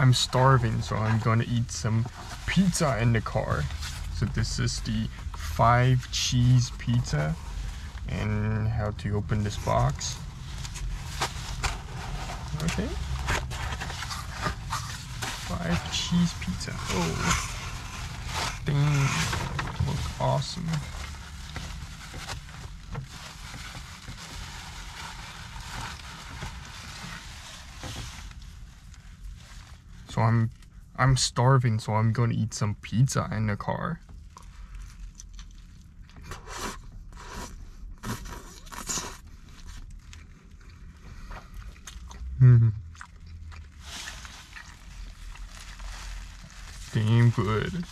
I'm starving, so I'm gonna eat some pizza in the car. So this is the five cheese pizza, and how to open this box. Okay. Five cheese pizza. Oh, dang! Look awesome. So I'm I'm starving, so I'm gonna eat some pizza in the car. Mm. Damn good.